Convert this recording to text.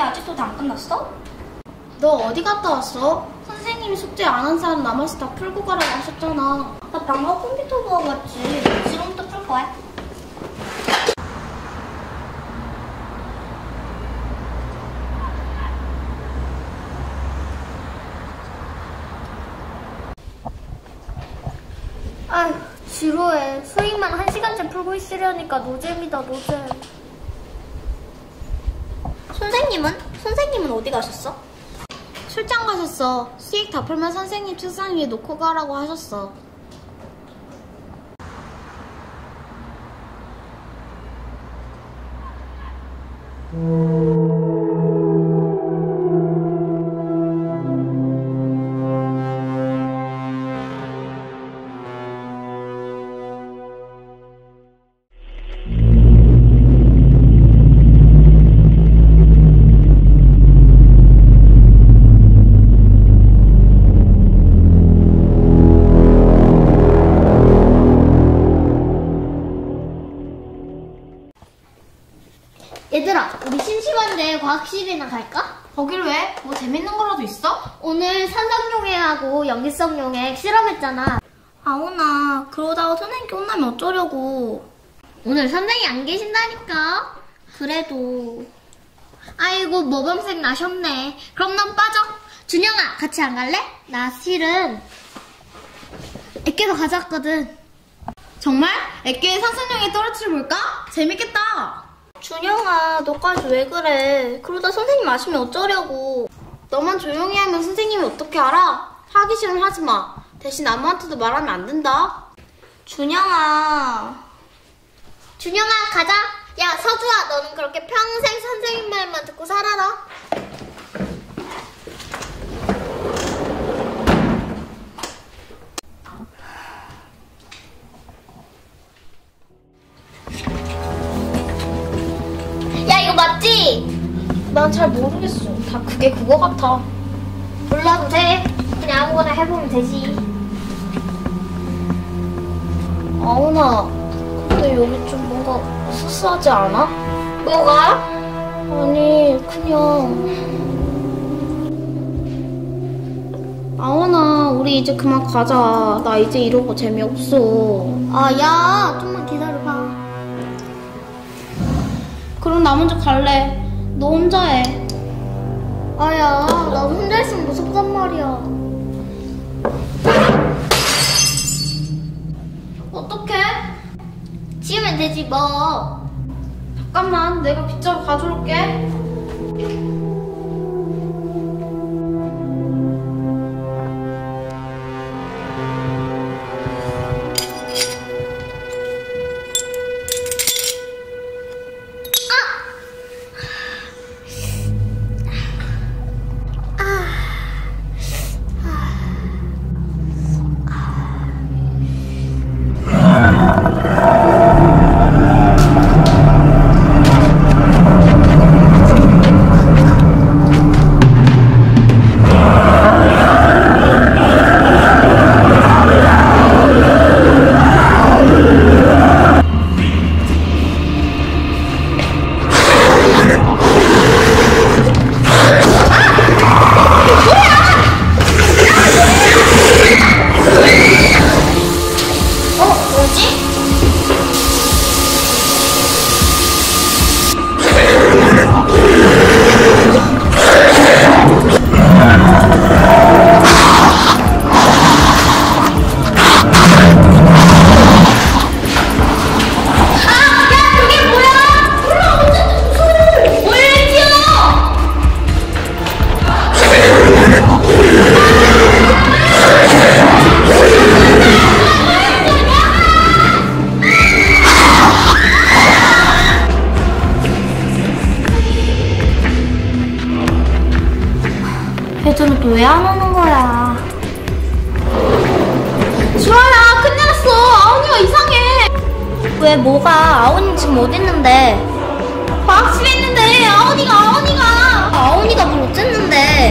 아직도 다 안 끝났어? 너 어디 갔다 왔어? 선생님이 숙제 안 한 사람 남아서 다 풀고 가라고 하셨잖아. 나 방금 컴퓨터 보고 갔지. 지금부터 풀 거야. 아휴, 지루해. 수익만 한 시간째 풀고 있으려니까 노잼이다, 노잼. 선생님은? 선생님은 어디 가셨어? 출장 가셨어. 수익 다 풀면 선생님 책상 위에 놓고 가라고 하셨어. 얘 과학실이나 갈까? 거길 왜? 뭐 재밌는 거라도 있어? 오늘 산성용해하고 연기성용해 실험했잖아. 아오나, 그러다가 선생님께 혼나면 어쩌려고. 오늘 선생님 안 계신다니까. 그래도. 아이고, 모범생 나셨네. 그럼 넌 빠져. 준영아, 같이 안 갈래? 나 실은 애께서 가져왔거든. 정말? 애끼에 산성령에 떨어뜨려 볼까? 재밌겠다. 준영아, 너까지 왜 그래? 그러다 선생님 아시면 어쩌려고. 너만 조용히 하면 선생님이 어떻게 알아? 하기 싫으면 하지 마. 대신 아무한테도 말하면 안 된다. 준영아. 준영아, 가자. 야, 서주아, 너는 그렇게 평생 선생님 말만 듣고 살아라. 야, 이거 맞지? 난 잘 모르겠어. 다 그게 그거 같아. 몰라도 돼. 그냥 아무거나 해보면 되지. 아우나, 근데 여기 좀 뭔가 수수하지 않아? 뭐가? 아니, 그냥. 아우나, 우리 이제 그만 가자. 나 이제 이러고 재미없어. 아, 야, 좀만 기다려봐. 그럼 나 먼저 갈래. 너 혼자 해. 아야, 나 혼자 있으면 무섭단 말이야. 어떡해? 지우면 되지, 뭐. 잠깐만, 내가 빗자루 가져올게. 애들은 또 왜 안 오는 거야? 주아야, 큰일 났어. 아우니가 이상해. 왜 뭐가? 아오니 지금? 과학실에 있는데, 아우니가, 아우니가. 아오니가 뭘 어쨌는데?